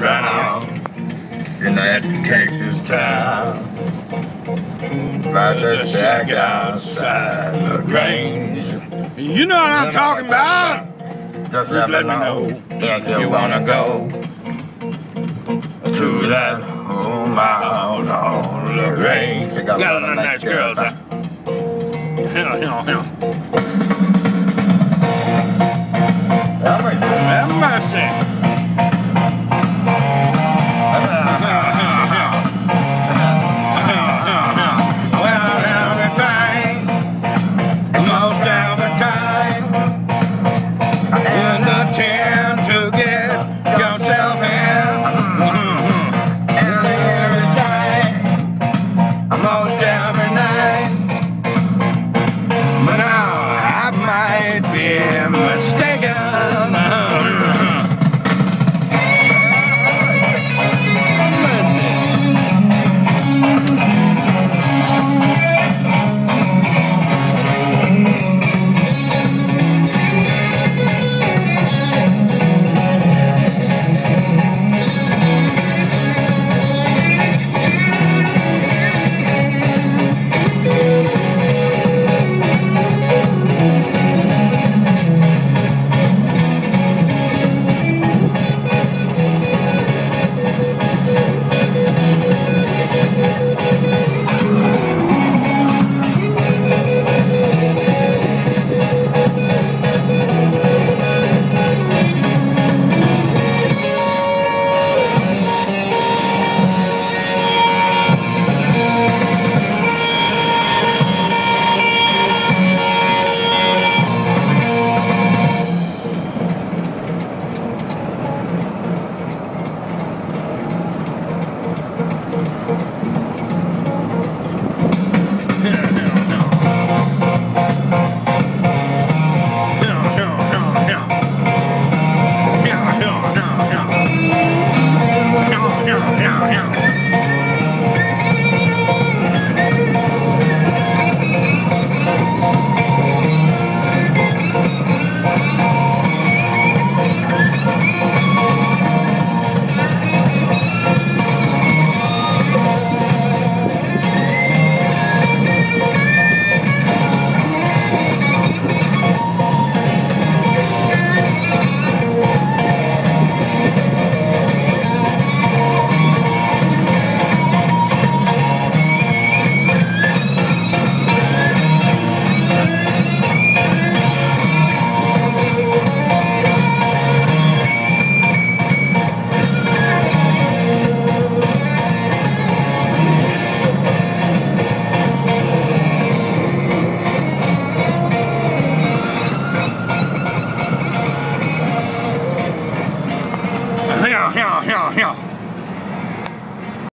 round in that Texas town. About to shack outside the Grange. You know what I'm talking about? Just, let, me know if you wanna go to that home out on the Grange. Got a lot of nice girls. Hell, hell, hell. Be yeah.